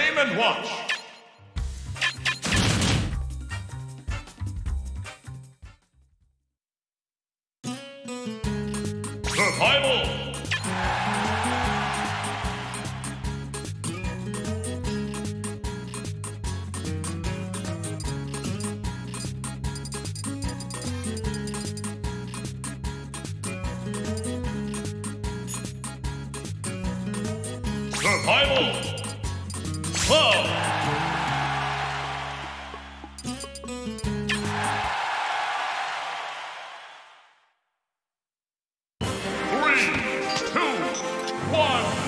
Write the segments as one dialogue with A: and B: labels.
A: And Watch. Survival. Survival. Club. Three, two, one,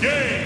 A: Game.